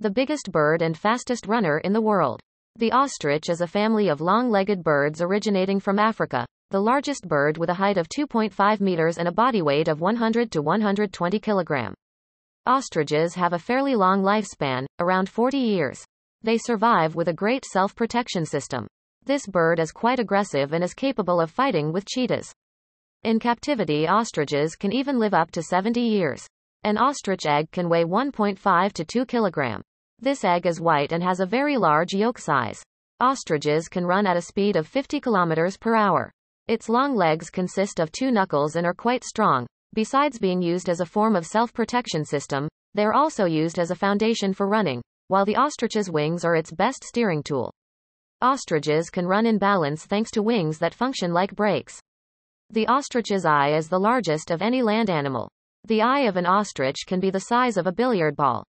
the biggest bird and fastest runner in the world. The ostrich is a family of long-legged birds originating from Africa, the largest bird with a height of 2.5 meters and a body weight of 100 to 120 kilogram. Ostriches have a fairly long lifespan, around 40 years. They survive with a great self-protection system. This bird is quite aggressive and is capable of fighting with cheetahs. In captivity ostriches can even live up to 70 years. An ostrich egg can weigh 1.5 to 2 kilogram. This egg is white and has a very large yolk size. Ostriches can run at a speed of 50 kilometers per hour. Its long legs consist of two knuckles and are quite strong. Besides being used as a form of self-protection system, they are also used as a foundation for running, while the ostrich's wings are its best steering tool. Ostriches can run in balance thanks to wings that function like brakes. The ostrich's eye is the largest of any land animal. The eye of an ostrich can be the size of a billiard ball.